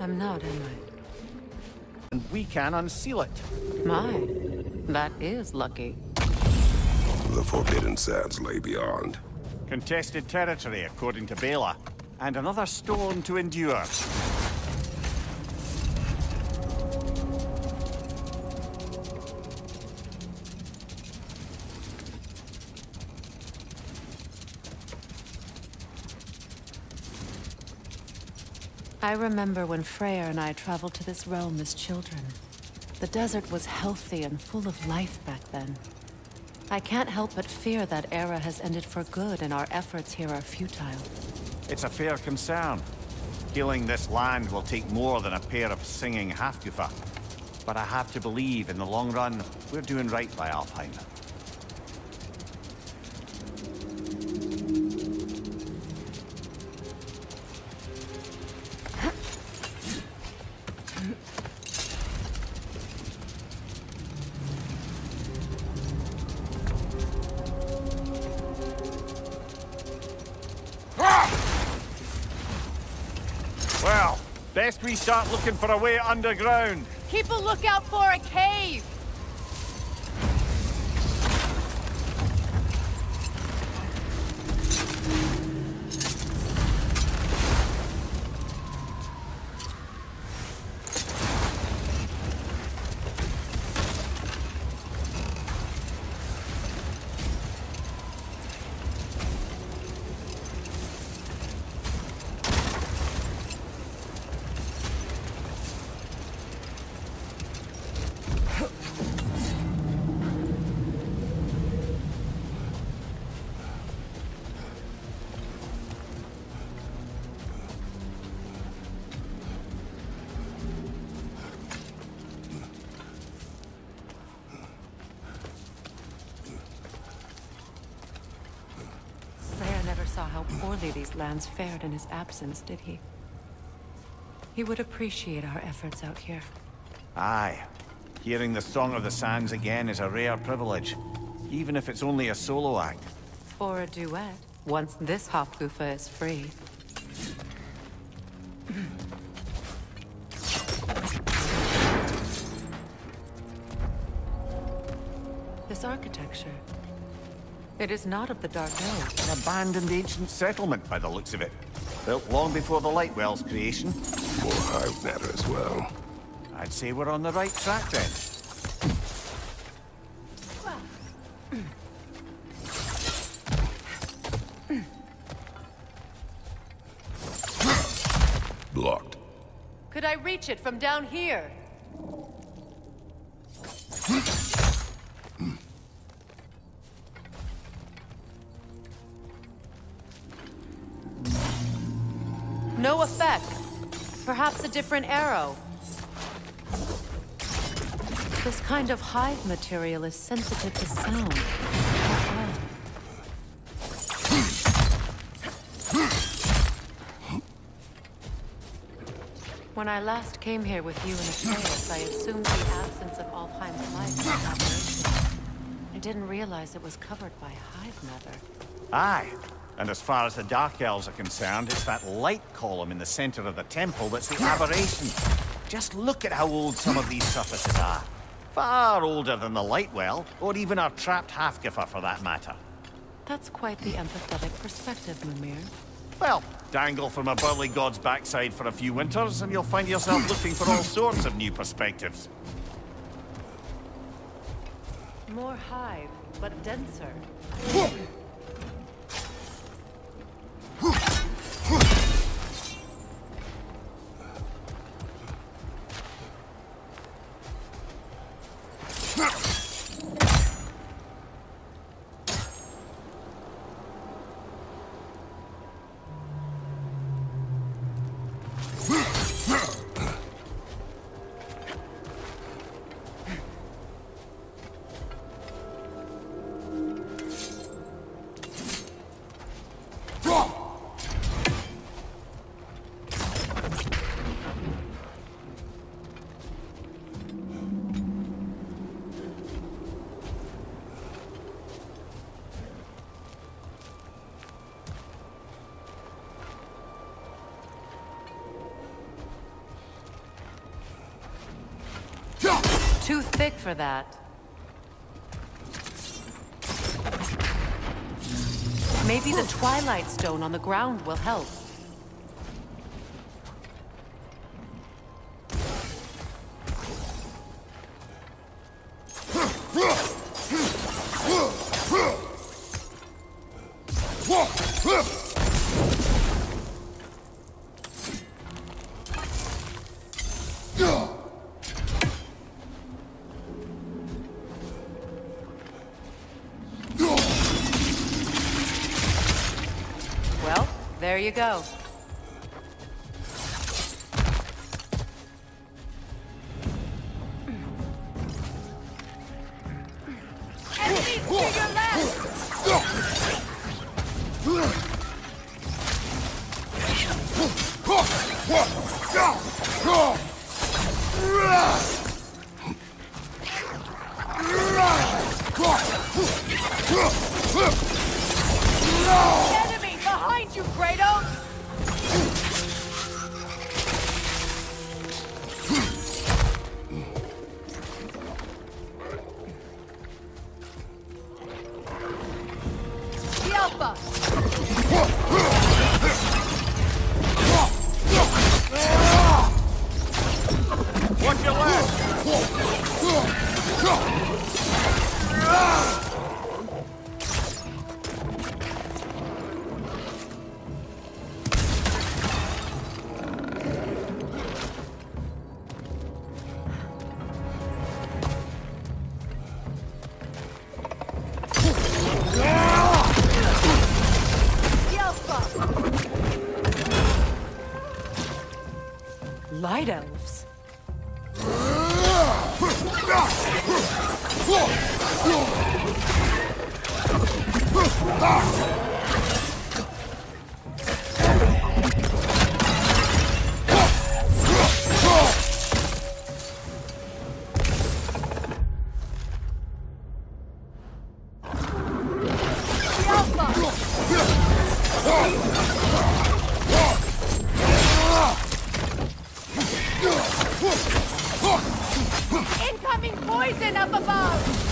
I'm not, am I? And we can unseal it. My, that is lucky. The Forbidden Sands lay beyond. Contested territory, according to Bela. And another storm to endure. I remember when Freyr and I traveled to this realm as children. The desert was healthy and full of life back then. I can't help but fear that era has ended for good and our efforts here are futile. It's a fair concern. Healing this land will take more than a pair of singing Hafgufa. But I have to believe, in the long run, we're doing right by Alfheim. Start looking for a way underground. Keep a lookout for a cave! Poorly these lands fared in his absence, did he? He would appreciate our efforts out here. Aye. Hearing the Song of the Sands again is a rare privilege. Even if it's only a solo act. Or a duet, once this Hafgufa is free. this architecture. It is not of the Dark Elves. An abandoned ancient settlement by the looks of it. Built long before the Lightwell's creation. More hive matter as well. I'd say we're on the right track then. Blocked. Could I reach it from down here? Perhaps a different arrow. This kind of hive material is sensitive to sound. When I last came here with you and Atreus, I assumed the absence of Alfheim's life was. I didn't realize it was covered by hive matter. Aye. And as far as the Dark Elves are concerned, it's that light column in the center of the temple that's the aberration. Just look at how old some of these surfaces are. Far older than the Lightwell, or even our trapped Hafgufa for that matter. That's quite the empathetic perspective, Mimir. Well, dangle from a burly god's backside for a few winters, and you'll find yourself looking for all sorts of new perspectives. More hive, but denser. Thick for that. Maybe the Twilight Stone on the ground will help. You go. Poison up above!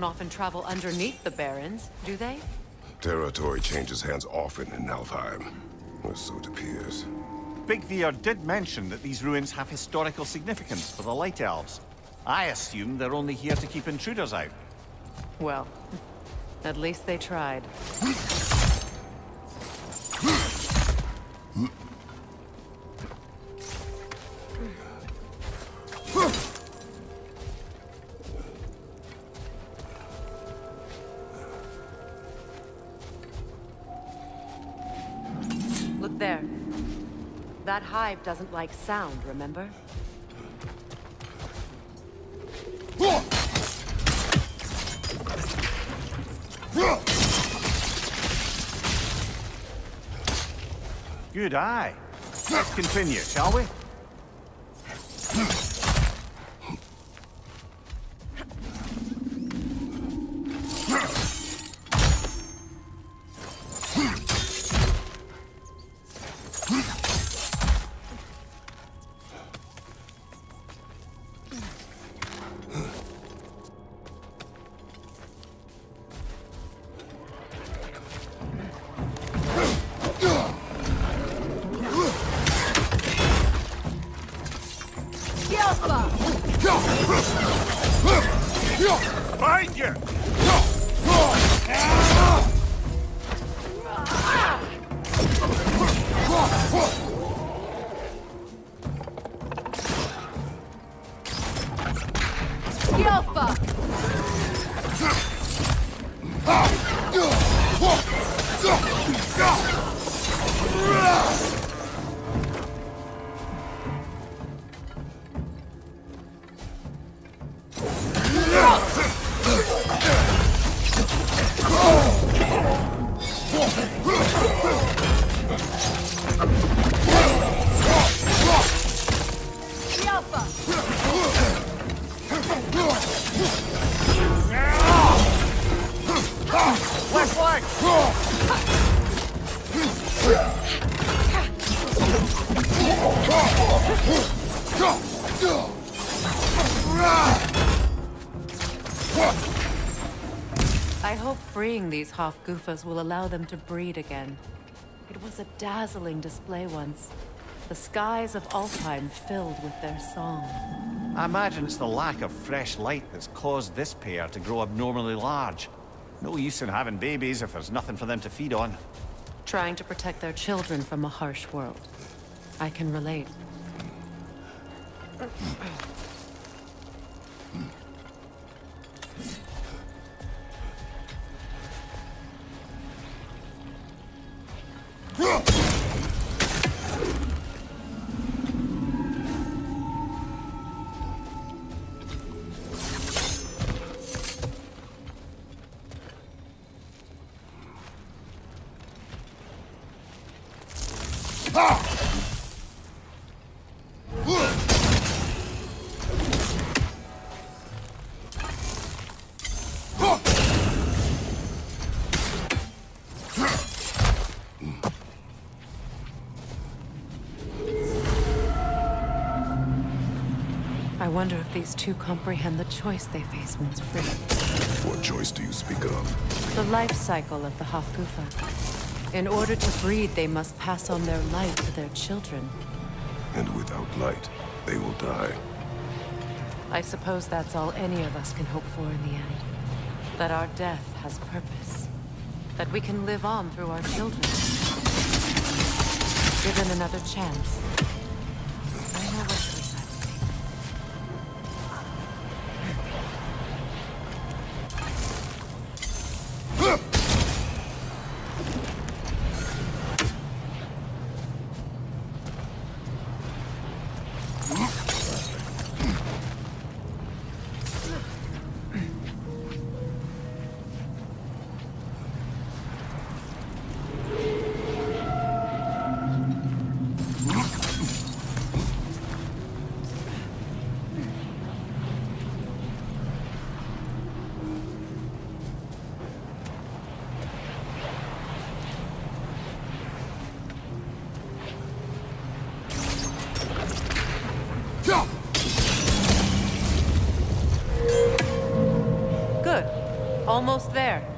Don't often travel underneath the Barrens, do they? Territory changes hands often in Alfheim. Or so it appears. Big Veer did mention that these ruins have historical significance for the Light Elves. I assume they're only here to keep intruders out. Well, at least they tried. Doesn't like sound, remember? Good eye. Let's continue, shall we? I hope freeing these Hafgufas will allow them to breed again. It was a dazzling display once. The skies of Alfheim filled with their song. I imagine it's the lack of fresh light that's caused this pair to grow abnormally large. No use in having babies if there's nothing for them to feed on. Trying to protect their children from a harsh world. I can relate. These two comprehend the choice they face once free. What choice do you speak of? The life cycle of the Hafgufa. In order to breed, they must pass on their light to their children. And without light, they will die. I suppose that's all any of us can hope for in the end. That our death has purpose. That we can live on through our children. Given another chance. Almost there.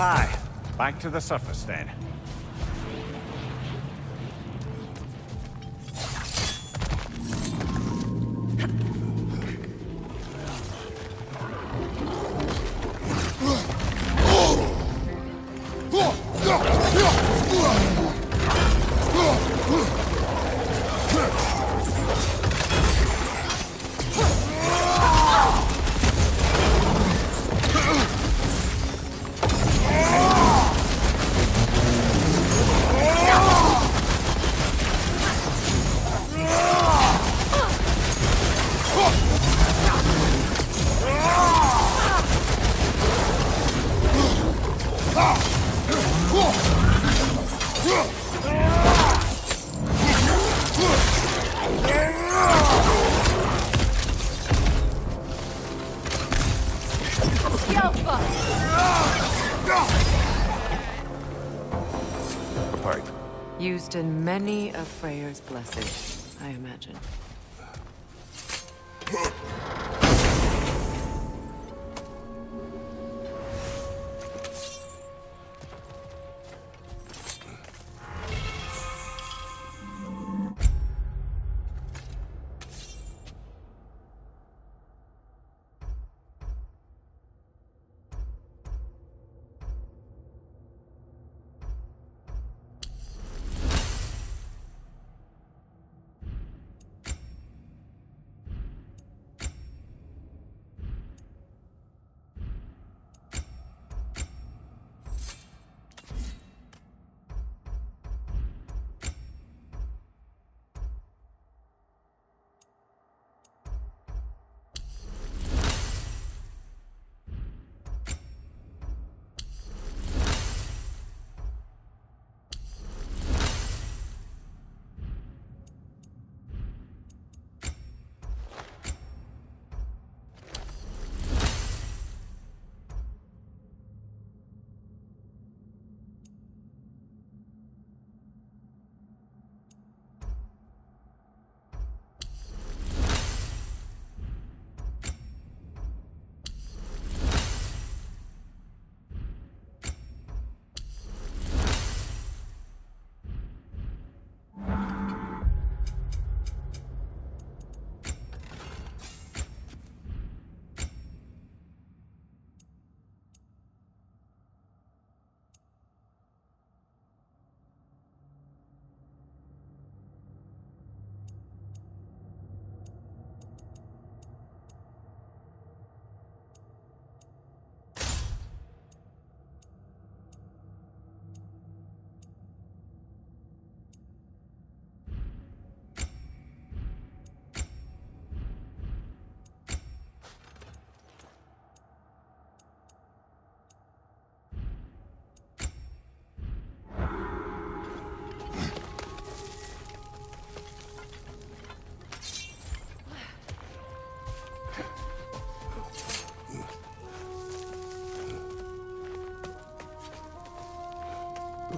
Aye. Back to the surface then. Freyr's blessings,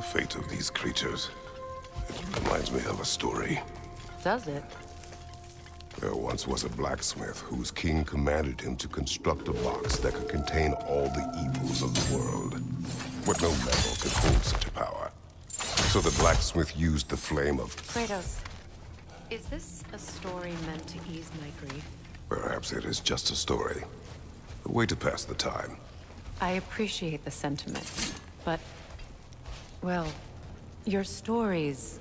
fate of these creatures. It reminds me of a story. Does it? There once was a blacksmith whose king commanded him to construct a box that could contain all the evils of the world. But no metal could hold such a power. So the blacksmith used the flame of... Kratos, is this a story meant to ease my grief? Perhaps it is just a story. A way to pass the time. I appreciate the sentiment, but... Well, your stories...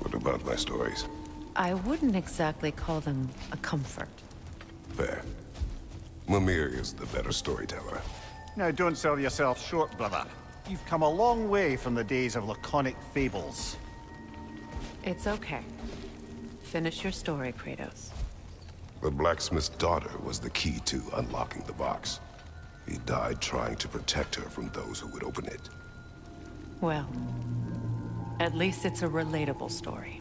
What about my stories? I wouldn't exactly call them a comfort. Fair. Mimir is the better storyteller. Now, don't sell yourself short, brother. You've come a long way from the days of laconic fables. It's okay. Finish your story, Kratos. The blacksmith's daughter was the key to unlocking the box. He died trying to protect her from those who would open it. Well, at least it's a relatable story.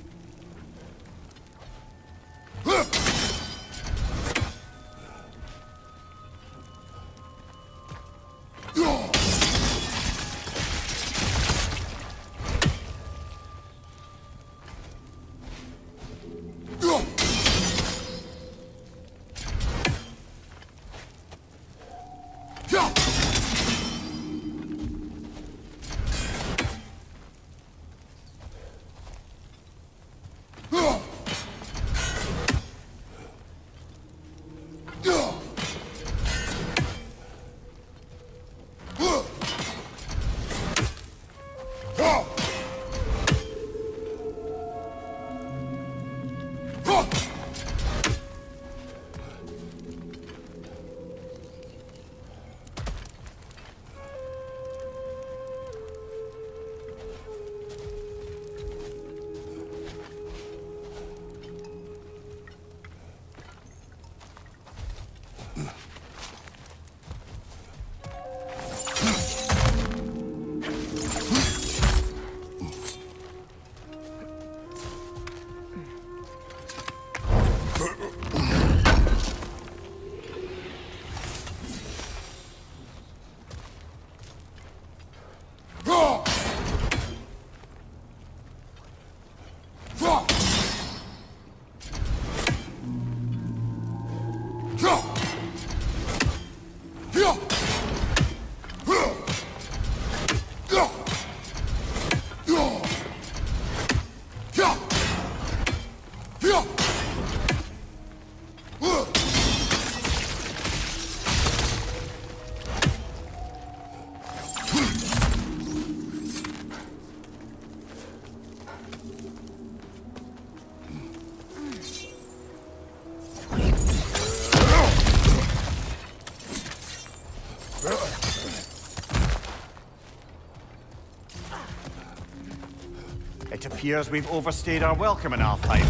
Appears we've overstayed our welcome in Alfheim.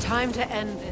Time to end this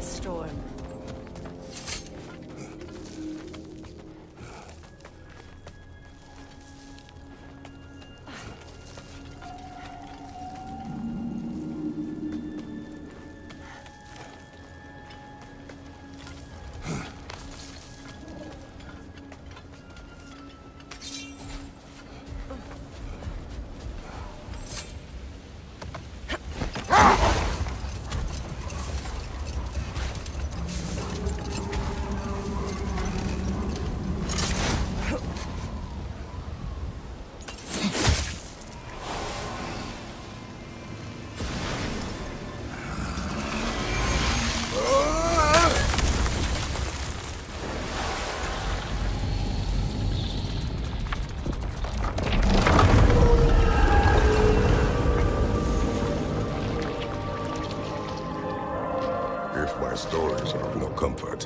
stories are of no comfort,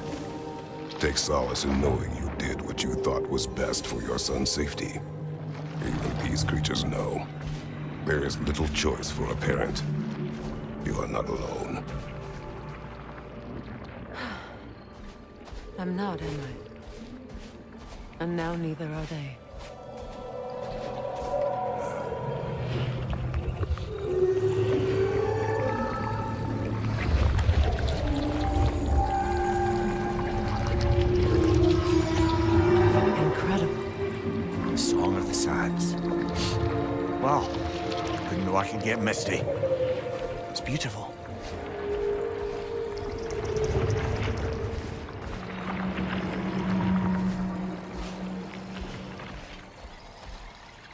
take solace in knowing you did what you thought was best for your son's safety. Even these creatures know. There is little choice for a parent. You are not alone. I'm not, am I? And now neither are they.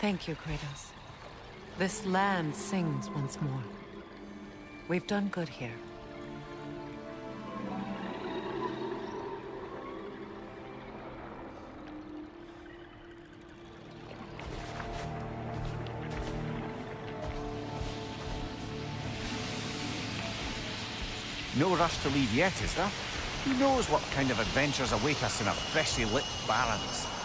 Thank you, Kratos. This land sings once more. We've done good here. No rush to leave yet, is there? Who knows what kind of adventures await us in a freshly lit barrens?